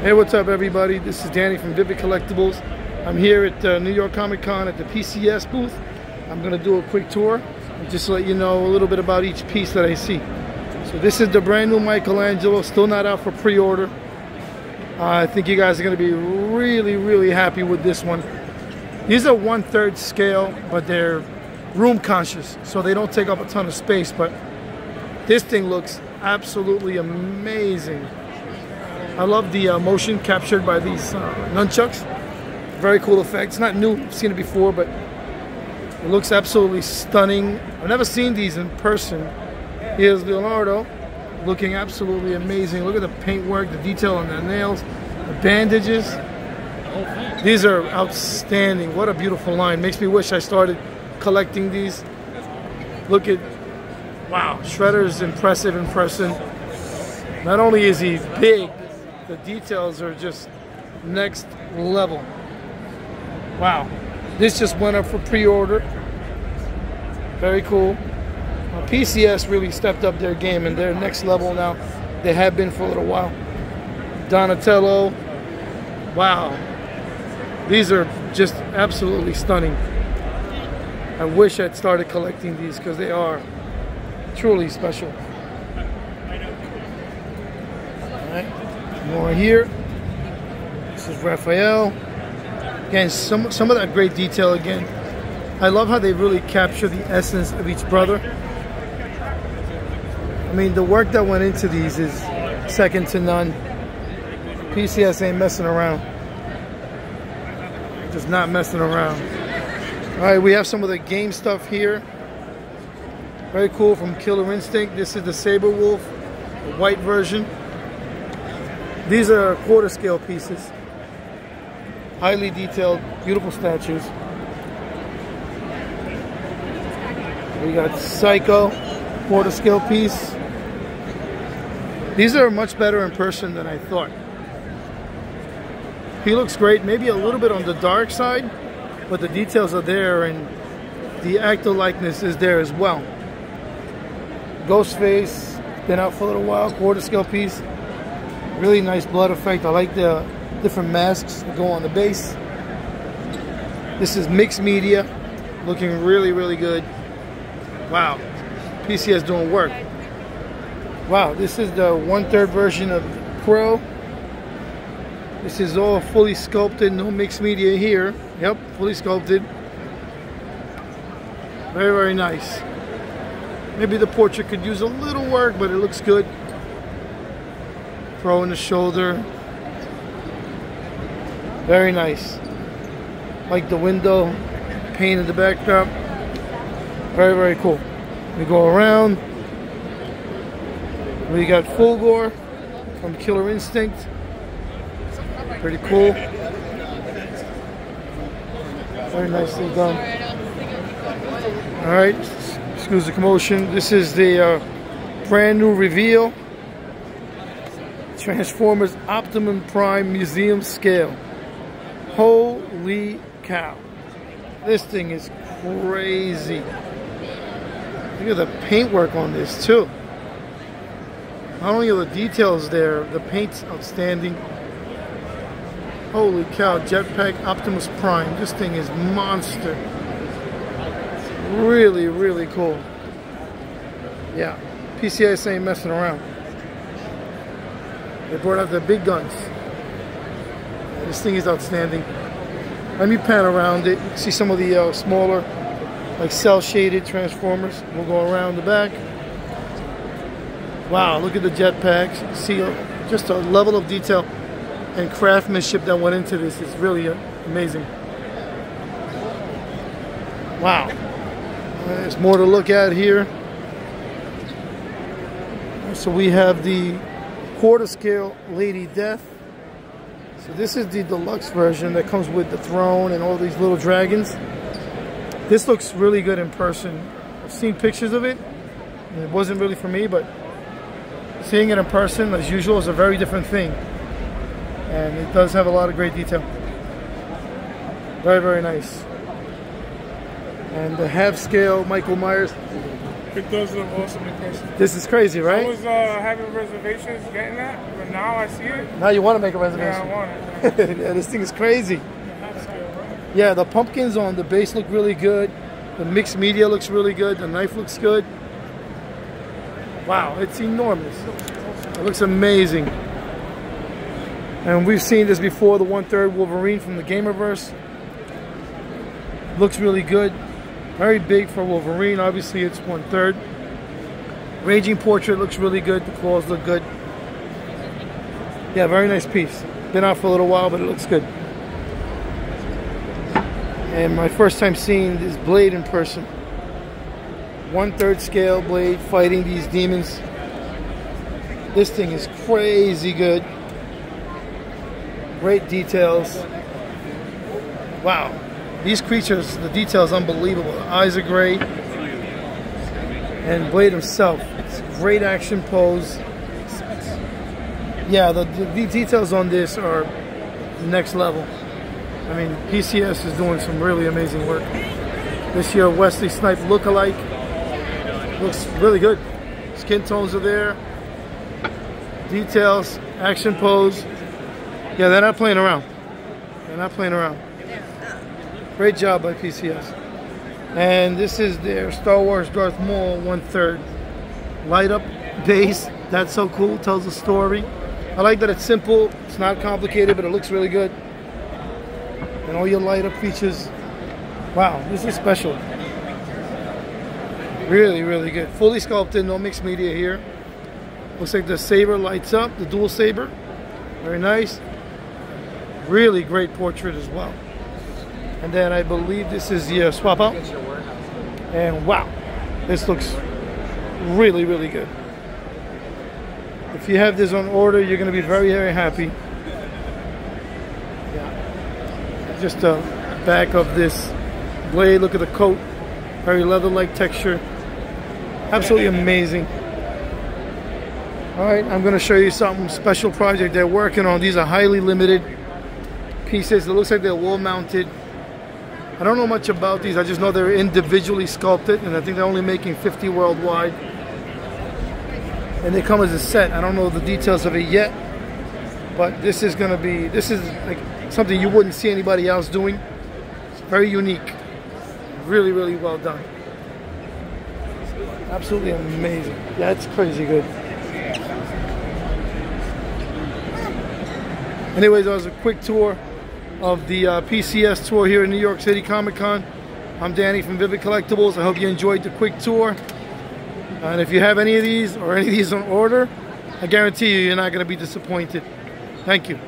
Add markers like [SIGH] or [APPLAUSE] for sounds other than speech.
Hey, what's up, everybody? This is Danny from Vivid Collectibles. I'm here at uh, New York Comic Con at the PCS booth. I'm going to do a quick tour just to let you know a little bit about each piece that I see. So this is the brand new Michelangelo, still not out for pre-order. Uh, I think you guys are going to be really, really happy with this one. These are one-third scale, but they're room conscious, so they don't take up a ton of space, but this thing looks absolutely amazing. I love the uh, motion captured by these uh, nunchucks. Very cool effect. It's not new, I've seen it before, but it looks absolutely stunning. I've never seen these in person. Here's Leonardo, looking absolutely amazing. Look at the paintwork, the detail on the nails, the bandages. These are outstanding. What a beautiful line. Makes me wish I started collecting these. Look at, wow, Shredder is impressive in person. Not only is he big, the details are just next level. Wow. This just went up for pre-order. Very cool. PCS really stepped up their game and they're next level now. They have been for a little while. Donatello. Wow. These are just absolutely stunning. I wish I'd started collecting these because they are truly special. All right, more here. This is Raphael. Again, some some of that great detail again. I love how they really capture the essence of each brother. I mean, the work that went into these is second to none. PCS ain't messing around. Just not messing around. All right, we have some of the game stuff here. Very cool from Killer Instinct. This is the Sabrewulf, the white version. These are quarter scale pieces. Highly detailed, beautiful statues. We got Psycho, quarter scale piece. These are much better in person than I thought. He looks great, maybe a little bit on the dark side, but the details are there and the actor likeness is there as well. Ghostface, been out for a little while, quarter scale piece. Really nice blood effect. I like the different masks that go on the base. This is mixed media, looking really, really good. Wow, PCS doing work. Wow, this is the one-third version of Pro. This is all fully sculpted, no mixed media here. Yep, fully sculpted. Very, very nice. Maybe the portrait could use a little work, but it looks good. Throw in the shoulder. Very nice. Like the window, paint in the backdrop. Very, very cool. We go around. We got Fulgore from Killer Instinct. Pretty cool. Very nicely done. All right, excuse the commotion. This is the uh, brand new reveal. Transformers Optimus Prime Museum Scale. Holy cow. This thing is crazy. Look at the paintwork on this too. Not only are the details there, the paint's outstanding. Holy cow, Jetpack Optimus Prime. This thing is monster. Really, really cool. Yeah, PCS ain't messing around. They brought out the big guns. This thing is outstanding. Let me pan around it. See some of the uh, smaller, like cell shaded transformers. We'll go around the back. Wow, look at the jetpacks. See uh, just a level of detail and craftsmanship that went into this is really uh, amazing. Wow. There's more to look at here. So we have the quarter scale Lady Death. So this is the deluxe version that comes with the throne and all these little dragons. This looks really good in person. I've seen pictures of it. It wasn't really for me, but seeing it in person, as usual, is a very different thing. And it does have a lot of great detail. Very, very nice. And the half scale Michael Myers It does look awesome in person. This is crazy, right? I was uh, having reservations getting that, but now I see it. Now you want to make a reservation. Yeah, I want it. [LAUGHS] yeah, this thing is crazy. Good, right? Yeah, the pumpkins on the base look really good. The mixed media looks really good. The knife looks good. Wow, it's enormous. It looks amazing. And we've seen this before, the one-third Wolverine from the Gamerverse. Looks really good. Very big for Wolverine. Obviously, it's one-third. Raging Portrait looks really good. The claws look good. Yeah, very nice piece. Been out for a little while, but it looks good. And my first time seeing this blade in person. One third scale blade fighting these demons. This thing is crazy good. Great details. Wow. These creatures, the details unbelievable. The eyes are great. And Blade himself, it's great action pose. Yeah, the, the details on this are next level. I mean, PCS is doing some really amazing work. This year, Wesley Snipe look-alike looks really good. Skin tones are there. Details, action pose. Yeah, they're not playing around. They're not playing around. Great job by PCS. And this is their Star Wars Darth Maul one third light up base. That's so cool. Tells a story. I like that it's simple. It's not complicated, but it looks really good and all your light up features. Wow, this is special. Really, really good. Fully sculpted, no mixed media here. Looks like the saber lights up, the dual saber. Very nice. Really great portrait as well. And then I believe this is the uh, swap out. And wow, this looks really, really good. If you have this on order, you're going to be very, very happy. just a back of this blade. Look at the coat, very leather-like texture. Absolutely amazing. All right, I'm going to show you something special project they're working on. These are highly limited pieces. It looks like they're wall-mounted. I don't know much about these. I just know they're individually sculpted, and I think they're only making 50 worldwide. And they come as a set. I don't know the details of it yet, but this is going to be. This is like something you wouldn't see anybody else doing. It's very unique. Really, really well done. Absolutely amazing. Yeah, it's crazy good. Anyways, that was a quick tour of the uh, PCS tour here in New York City Comic Con. I'm Danny from Vivid Collectibles. I hope you enjoyed the quick tour. And if you have any of these or any of these on order, I guarantee you, you're not going to be disappointed. Thank you.